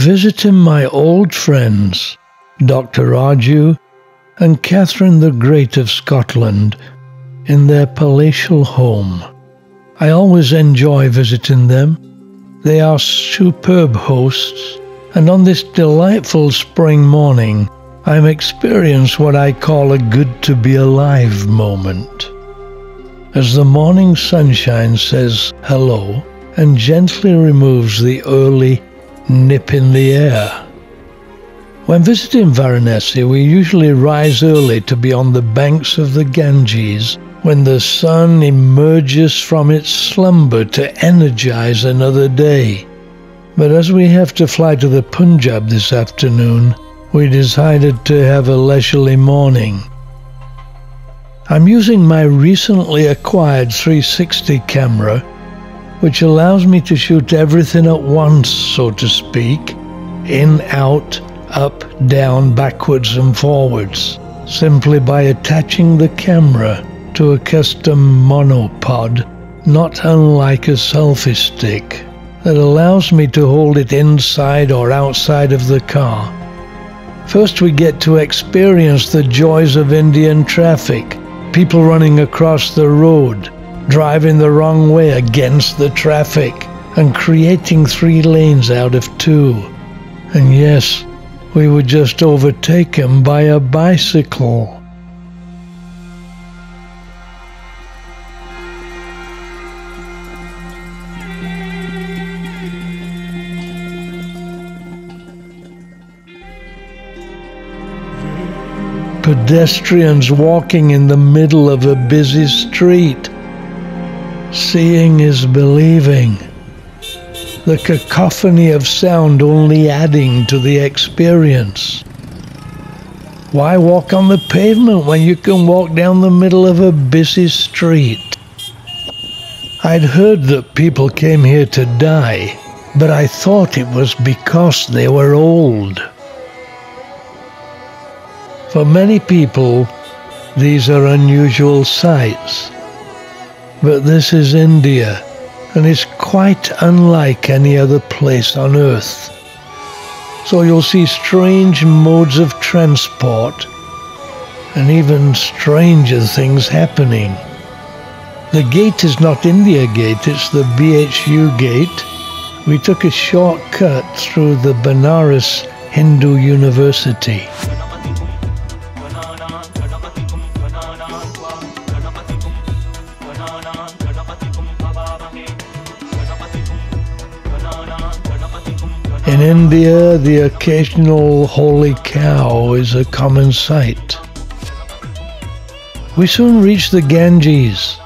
visiting my old friends, Dr. Raju and Catherine the Great of Scotland, in their palatial home. I always enjoy visiting them. They are superb hosts, and on this delightful spring morning, I'm experiencing what I call a good to be alive moment. As the morning sunshine says hello and gently removes the early nip in the air. When visiting Varanasi, we usually rise early to be on the banks of the Ganges when the sun emerges from its slumber to energize another day. But as we have to fly to the Punjab this afternoon, we decided to have a leisurely morning. I'm using my recently acquired 360 camera, which allows me to shoot everything at once, so to speak in, out, up, down, backwards, and forwards, simply by attaching the camera to a custom monopod, not unlike a selfie stick, that allows me to hold it inside or outside of the car. First, we get to experience the joys of Indian traffic people running across the road, driving the wrong way against the traffic, and creating three lanes out of two. And yes, we were just overtaken by a bicycle. pedestrians walking in the middle of a busy street. Seeing is believing. The cacophony of sound only adding to the experience. Why walk on the pavement when you can walk down the middle of a busy street? I'd heard that people came here to die, but I thought it was because they were old. For many people, these are unusual sights. But this is India, and it's quite unlike any other place on earth. So you'll see strange modes of transport, and even stranger things happening. The gate is not India Gate, it's the BHU gate. We took a shortcut through the Banaras Hindu University. In India, the occasional holy cow is a common sight. We soon reach the Ganges.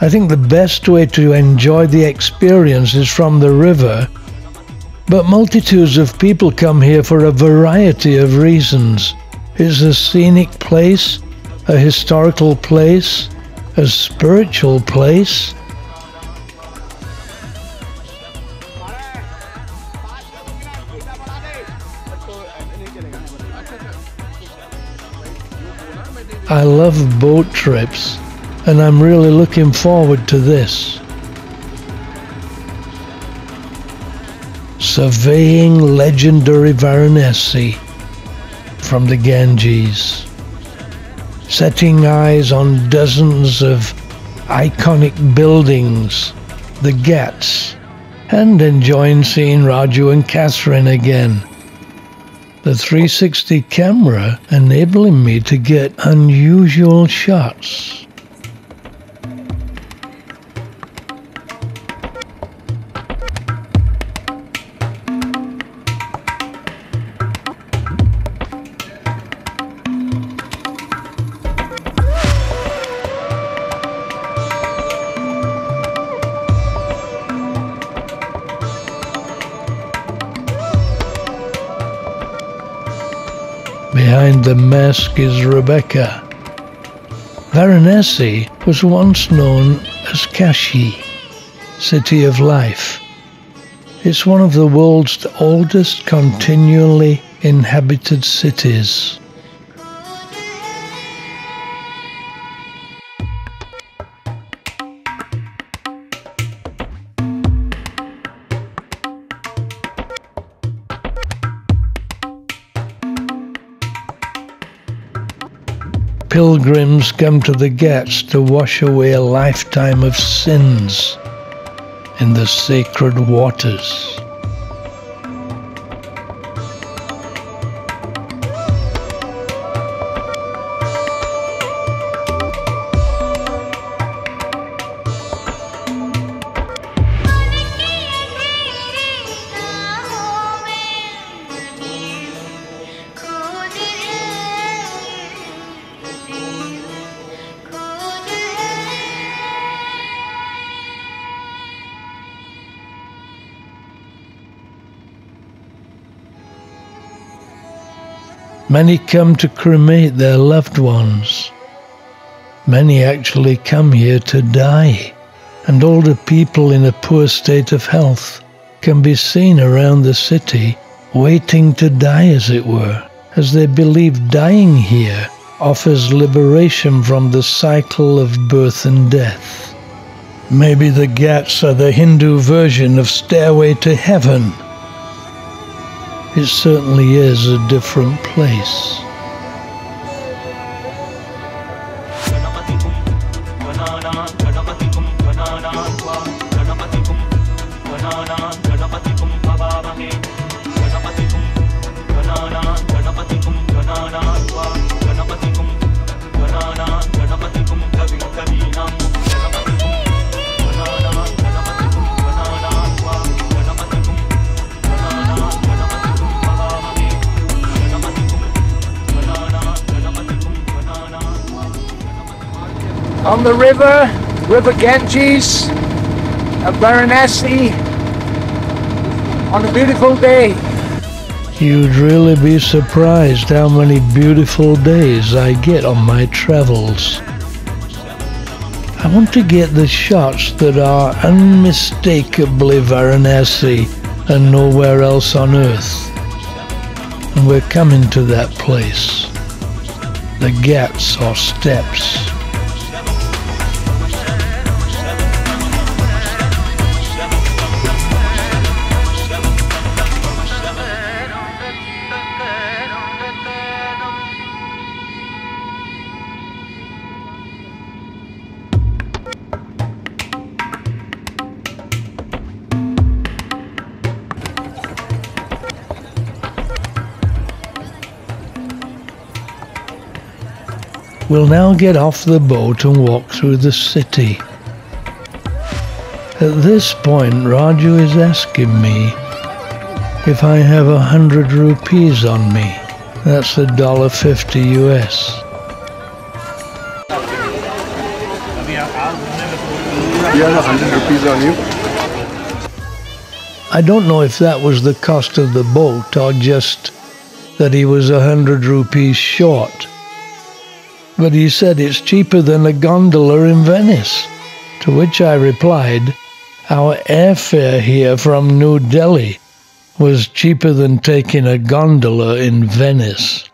I think the best way to enjoy the experience is from the river, but multitudes of people come here for a variety of reasons. It's a scenic place, a historical place, a spiritual place, I love boat trips, and I'm really looking forward to this. Surveying legendary Varanasi from the Ganges, setting eyes on dozens of iconic buildings, the Ghats, and enjoying seeing Raju and Catherine again the 360 camera enabling me to get unusual shots. Behind the mask is Rebecca. Varanasi was once known as Kashi, City of Life. It's one of the world's oldest continually inhabited cities. Pilgrims come to the Ghats to wash away a lifetime of sins in the sacred waters. Many come to cremate their loved ones. Many actually come here to die, and older people in a poor state of health can be seen around the city waiting to die, as it were, as they believe dying here offers liberation from the cycle of birth and death. Maybe the Ghats are the Hindu version of Stairway to Heaven it certainly is a different place. On the river, River Ganges, at Varanasi, on a beautiful day. You'd really be surprised how many beautiful days I get on my travels. I want to get the shots that are unmistakably Varanasi and nowhere else on earth. And we're coming to that place. The Ghats or steps. We'll now get off the boat and walk through the city. At this point, Raju is asking me if I have a hundred rupees on me. That's a dollar fifty US. You have a hundred rupees on you? I don't know if that was the cost of the boat or just that he was a hundred rupees short. But he said it's cheaper than a gondola in Venice. To which I replied, our airfare here from New Delhi was cheaper than taking a gondola in Venice.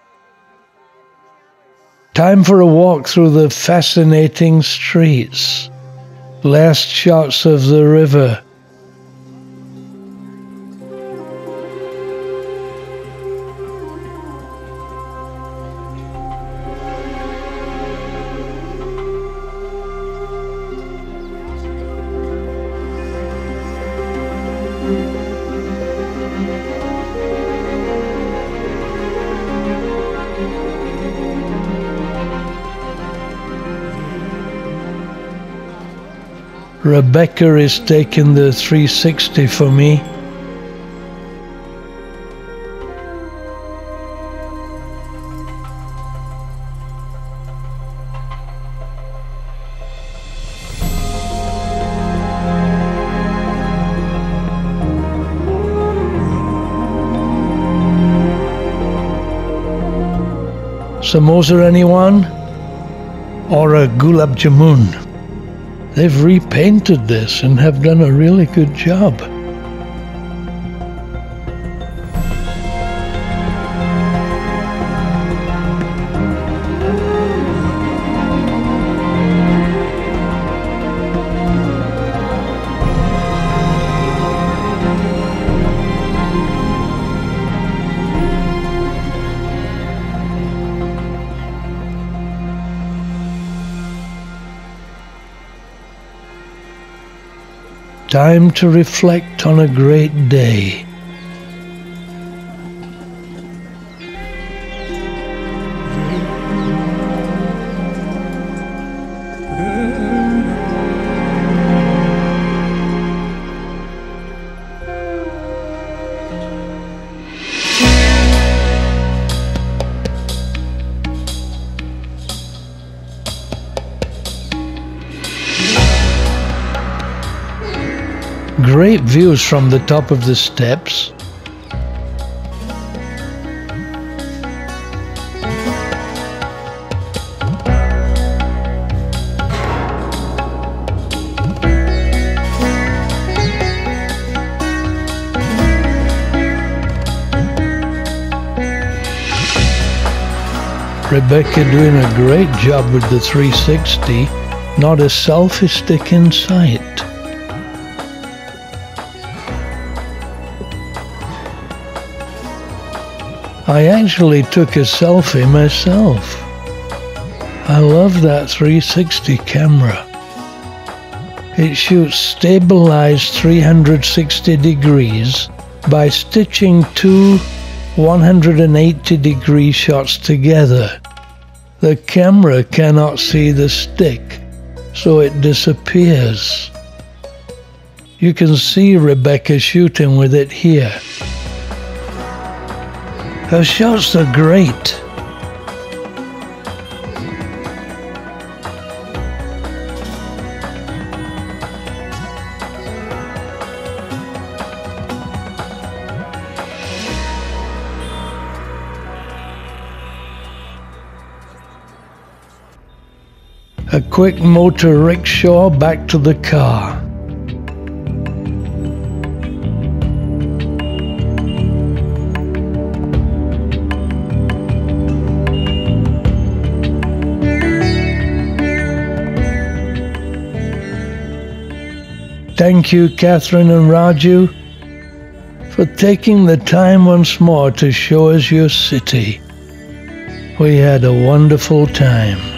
Time for a walk through the fascinating streets. Last shots of the river Rebecca is taking the 360 for me. Samosa anyone? Or a gulab jamun? They've repainted this and have done a really good job. Time to reflect on a great day. Views from the top of the steps. Rebecca doing a great job with the 360, not a selfie stick in sight. I actually took a selfie myself. I love that 360 camera. It shoots stabilized 360 degrees by stitching two 180 degree shots together. The camera cannot see the stick, so it disappears. You can see Rebecca shooting with it here. Her shots are great. A quick motor rickshaw back to the car. Thank you, Catherine and Raju, for taking the time once more to show us your city. We had a wonderful time.